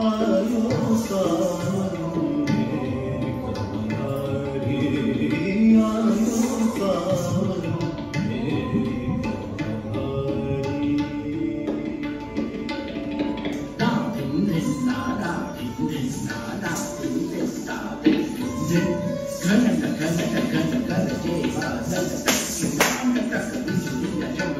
阿呦三耶，阿呦三耶，阿呦。大平镇，大大平镇，大大平镇，大大平镇。干啥啥干啥啥干啥啥这把，干啥啥这把。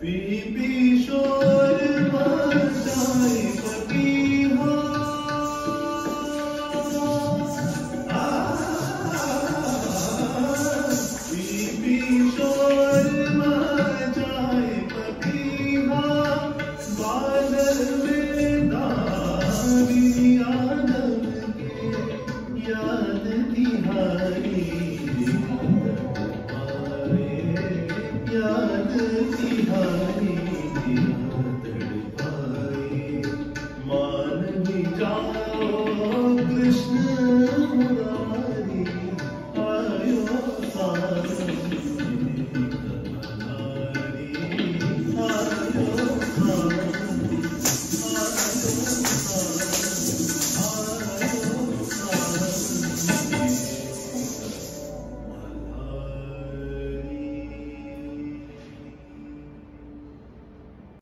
Baby, show. mundo.